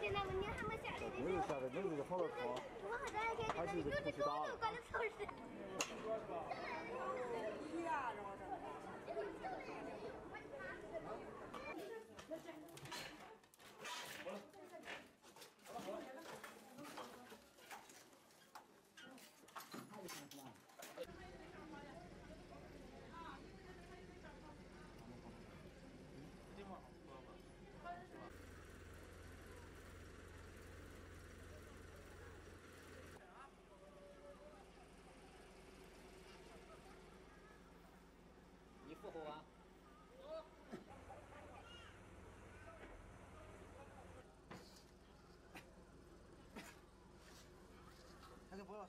见那么你还没下来的时候，没有下来，那个好了。汤，我还在看见那个有的狗都搞的超市。你复活啊！还是不要。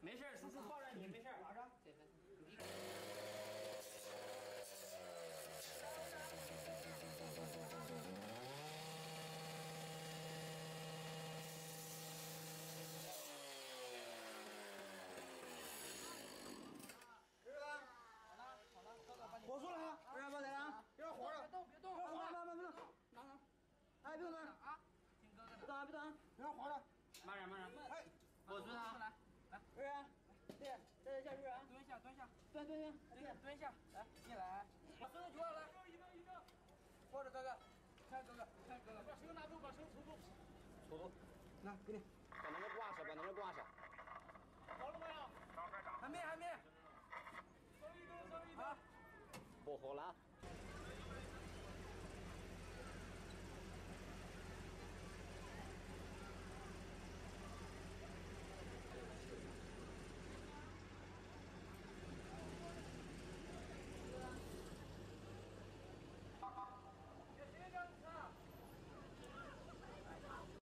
没事儿，叔叔抱着你，没事儿。马上。火速了啊！为啥不来了？别火了！别动，别动！别火了，别动！拿拿！哎，别动啊！听哥哥的。别动啊！别动啊！别火了！慢点，慢点。哎，我蹲他。来，来，瑞安，对，在这下瑞安！蹲下，蹲下，蹲蹲蹲，蹲蹲下。来，你来。把手举过来。一个一个。抱着哥哥，看哥哥，看哥哥。把手拿住，把手搓住。搓住。来，给你。把那个挂上，把那个挂上。好了没有？还没，还没。不火了。